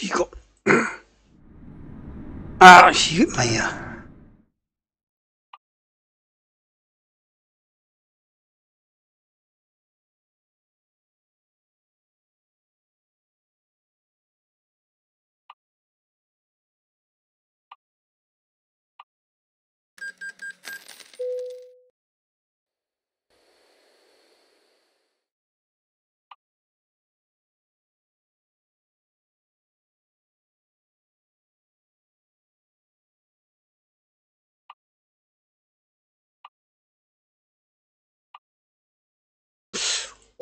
一个 啊行哎呀。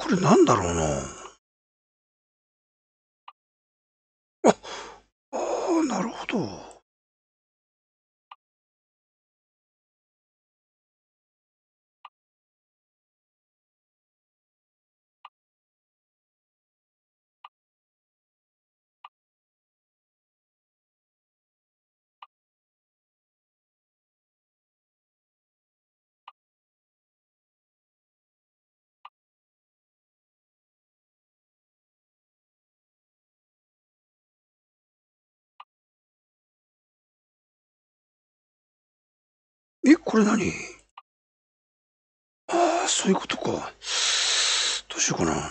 これなんだろうな。あ、ああ、なるほど。え、これ何？ああ、そういうことか。どうしようかな。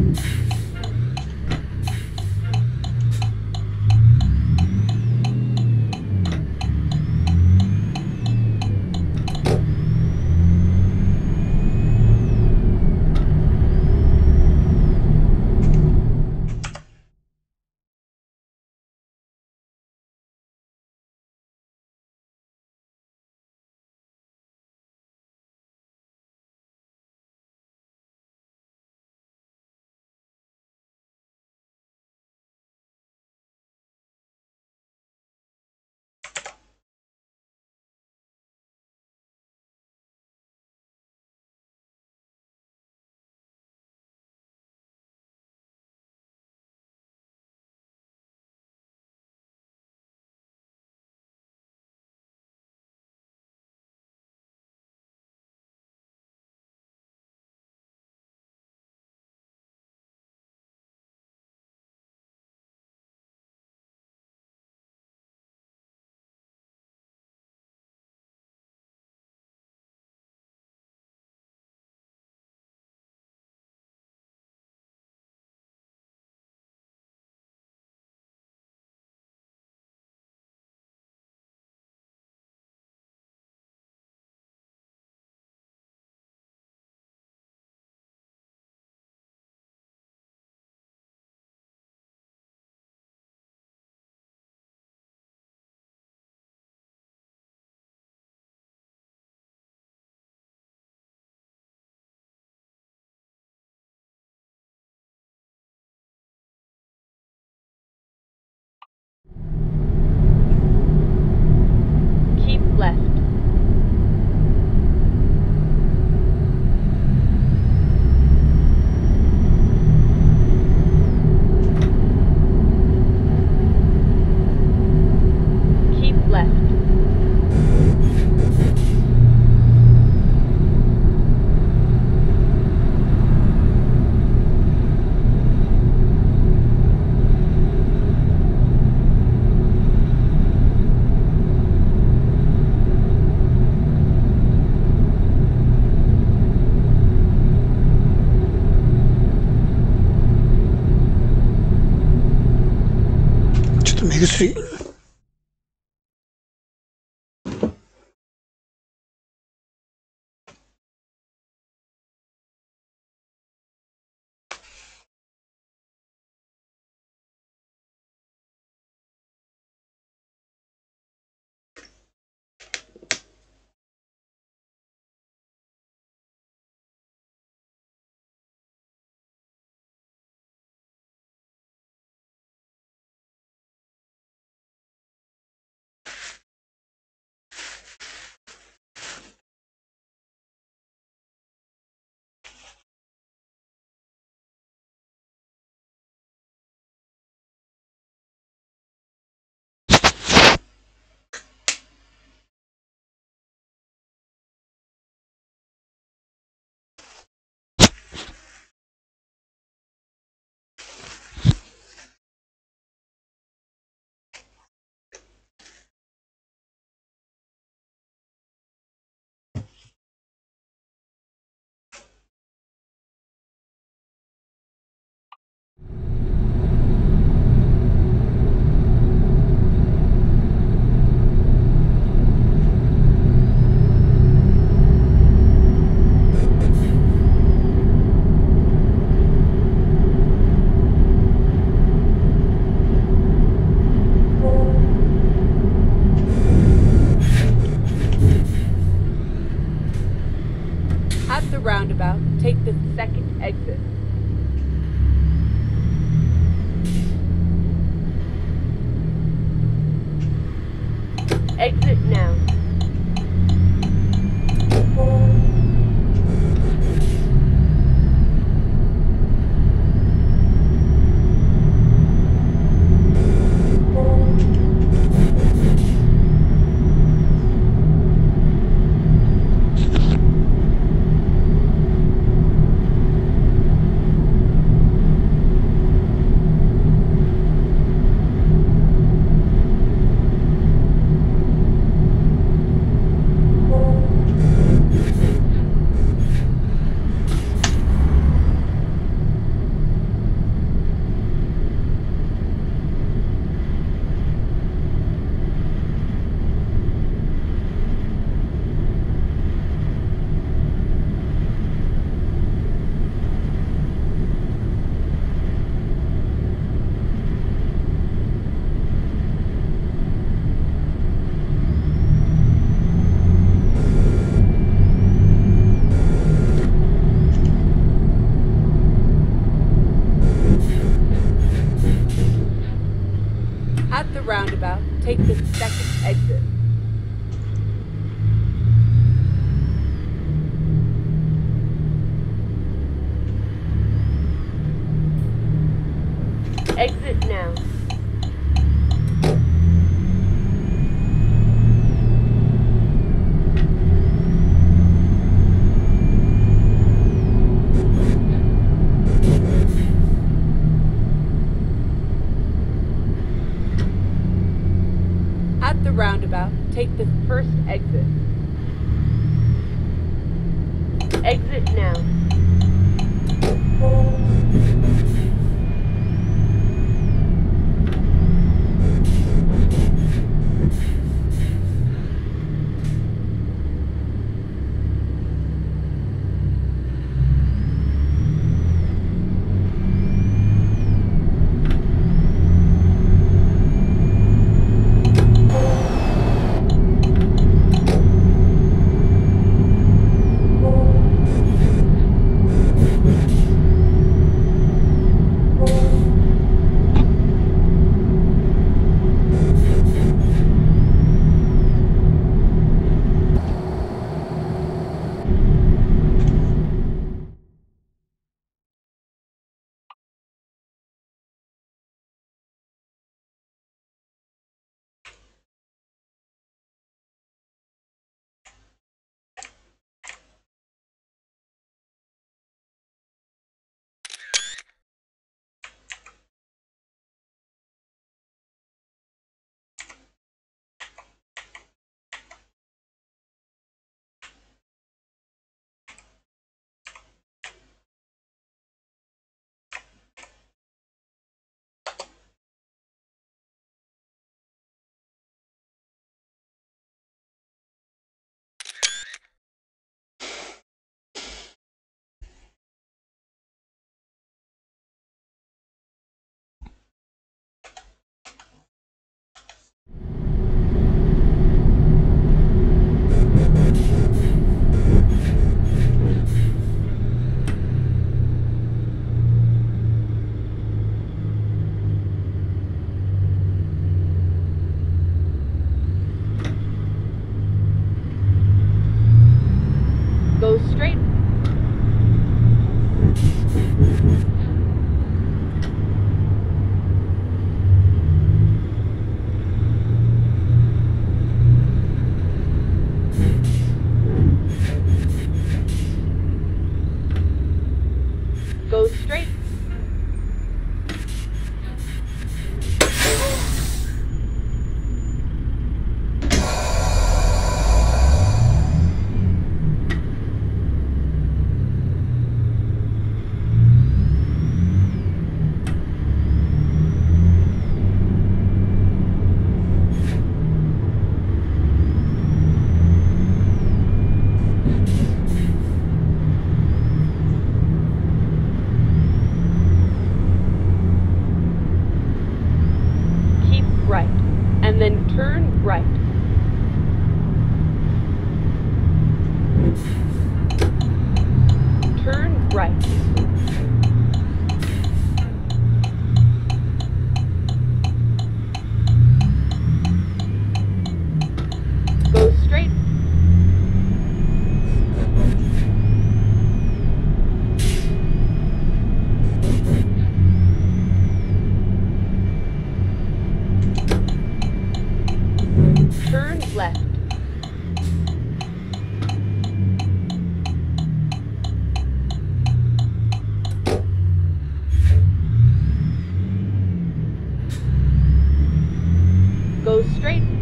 Straight.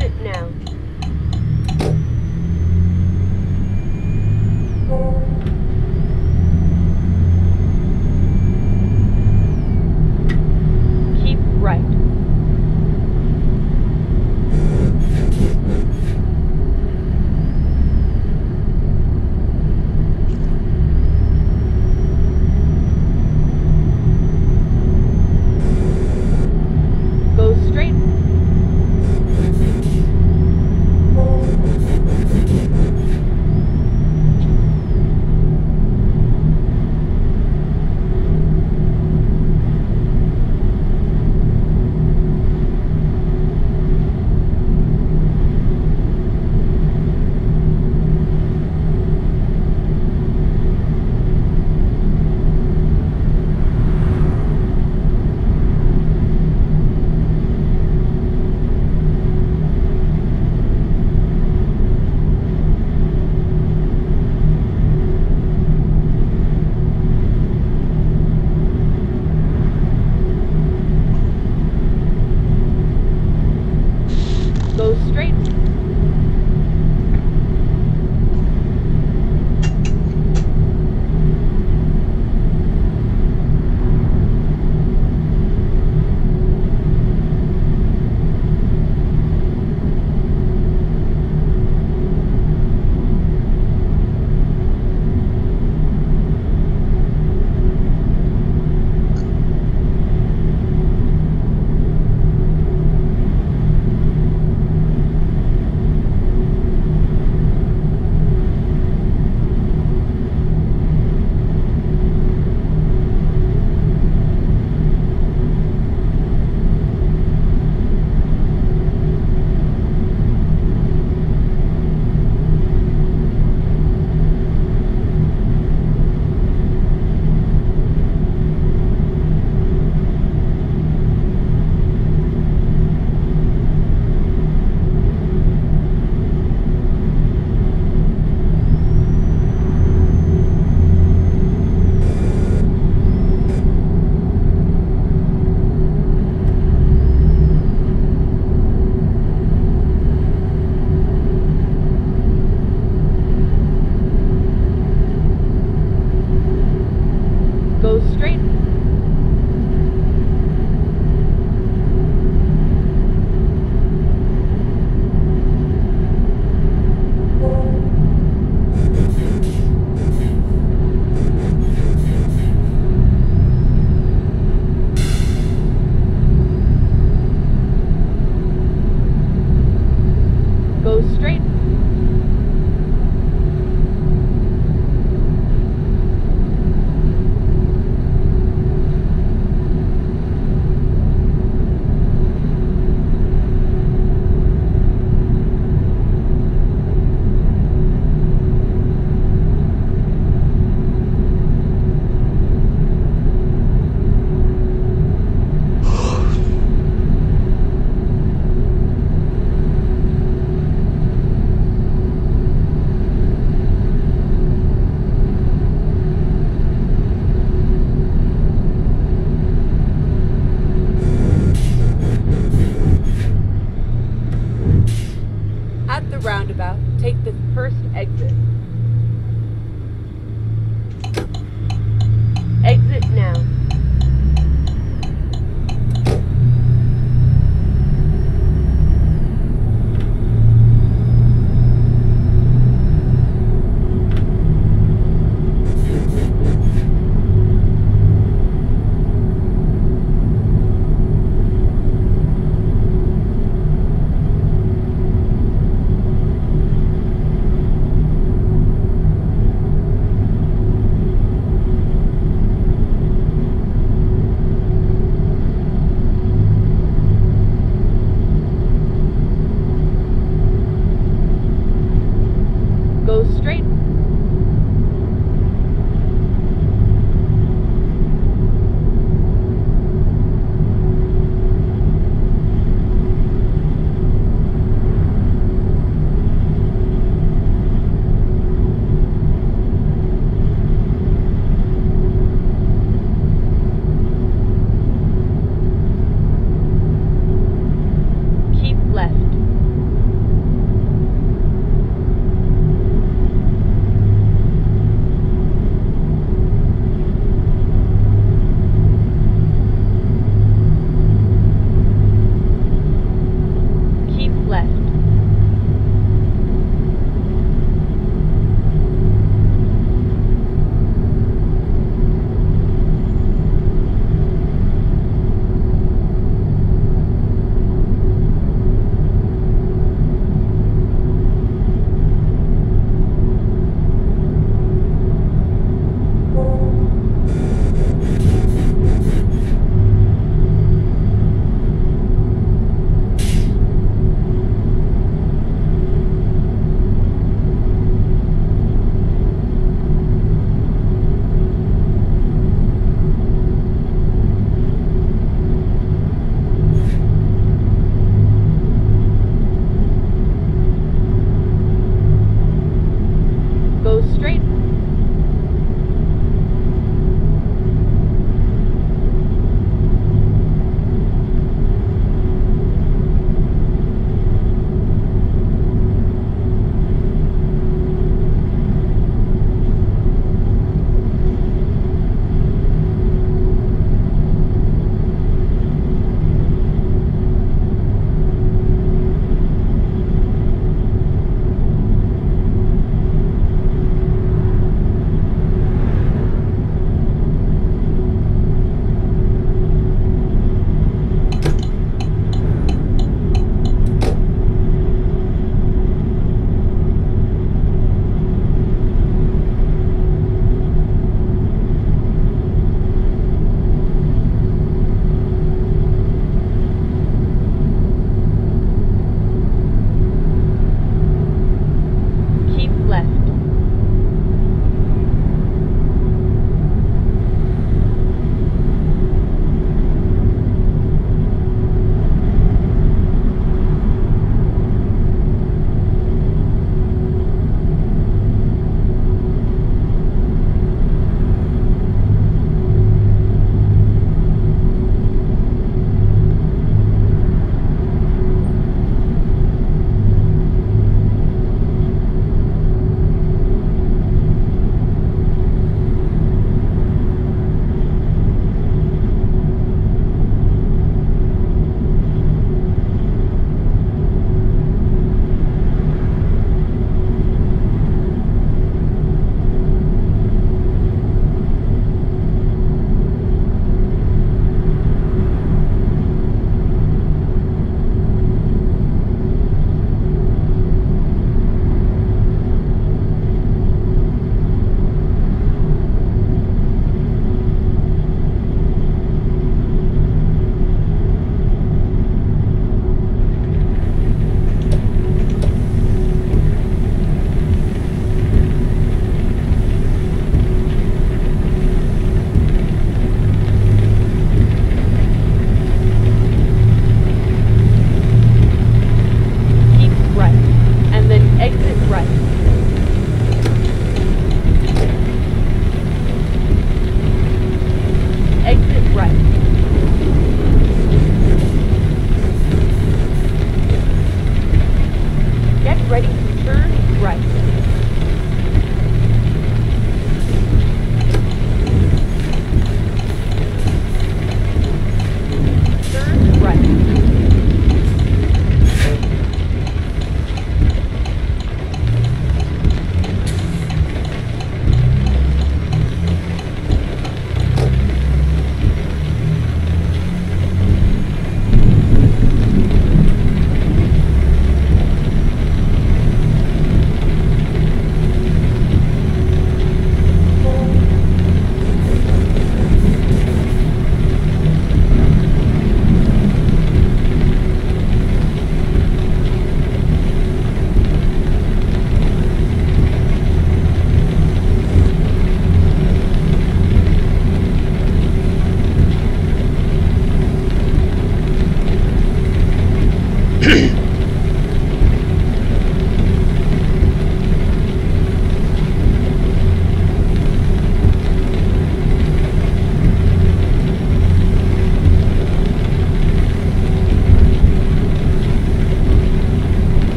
Exit now.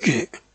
Get.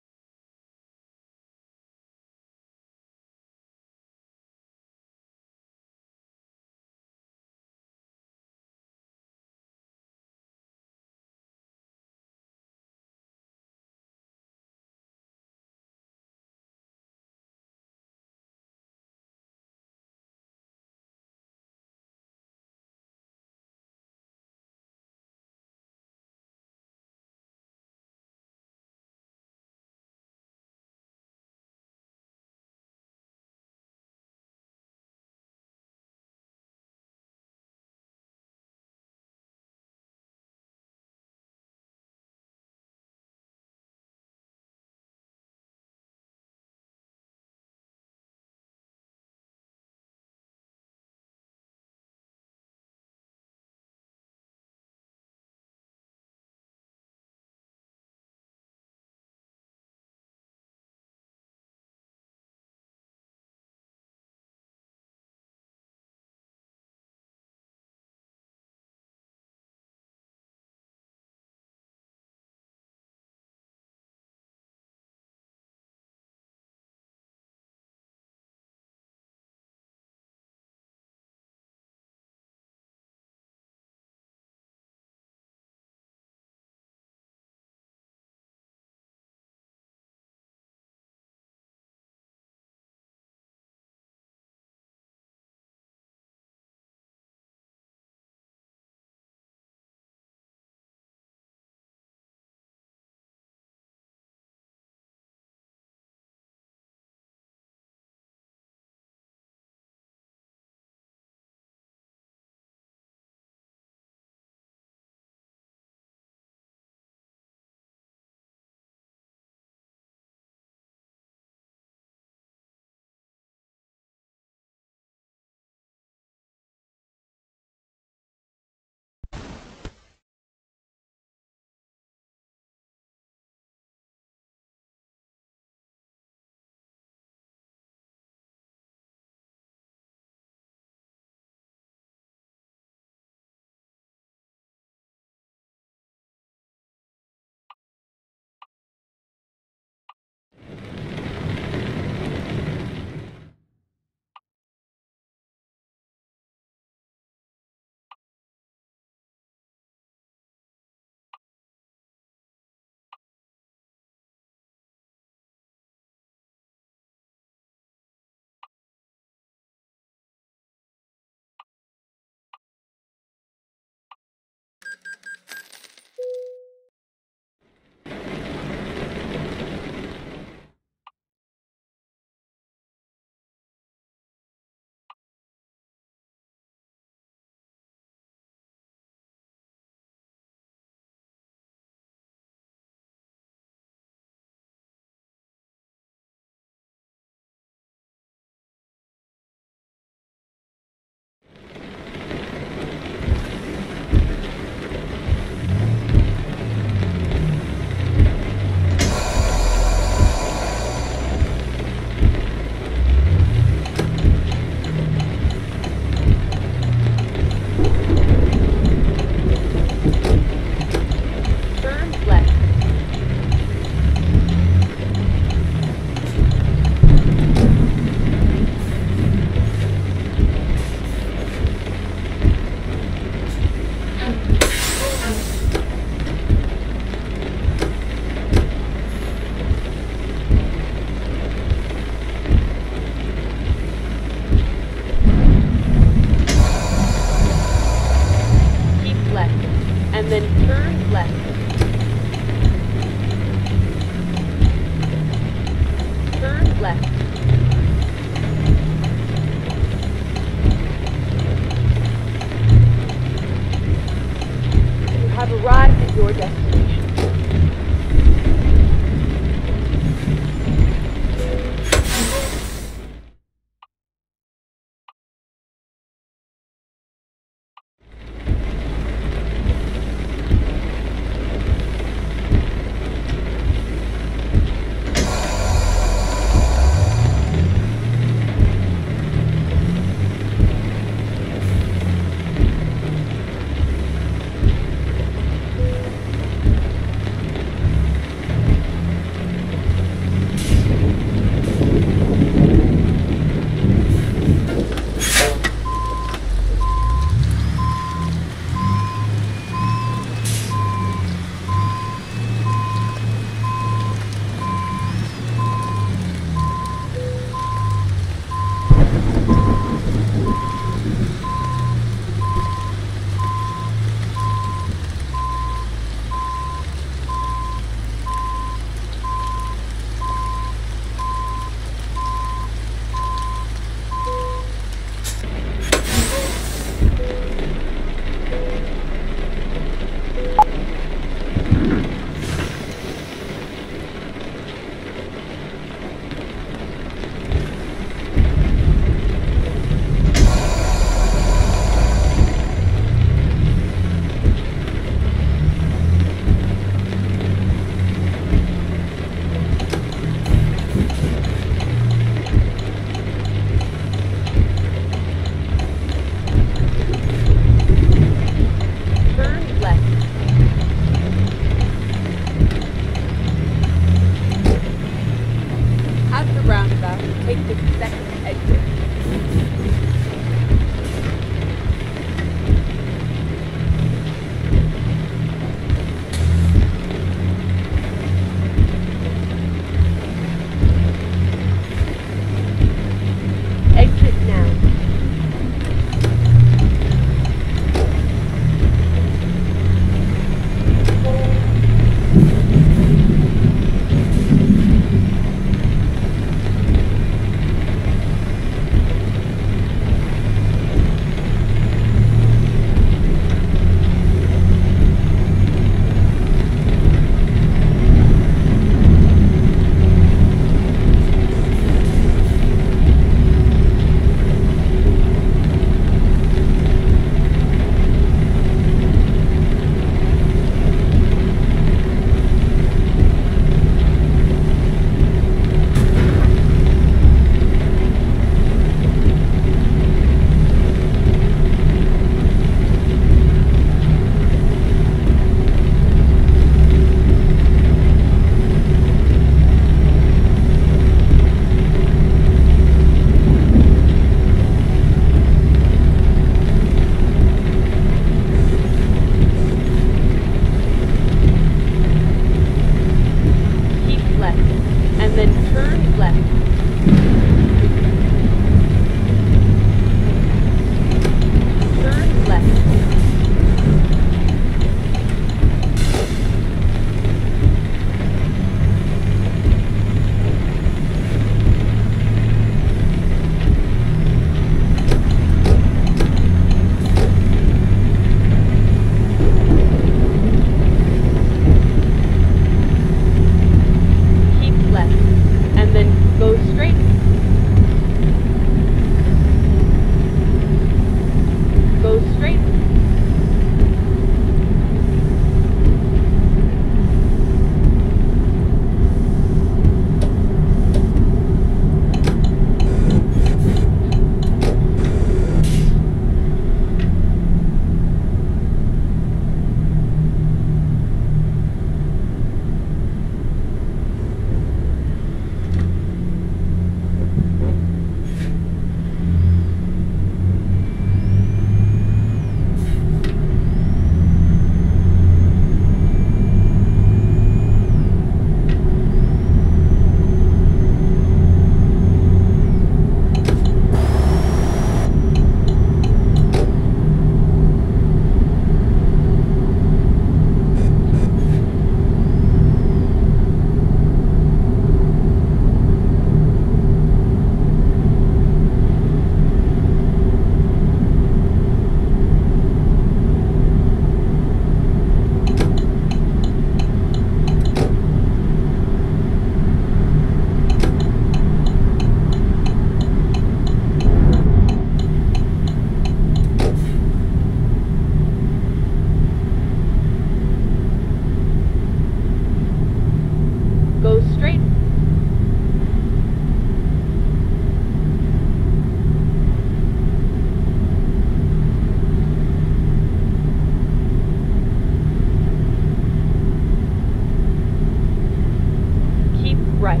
Right,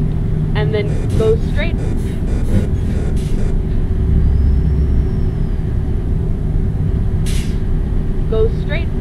and then go straight. Go straight.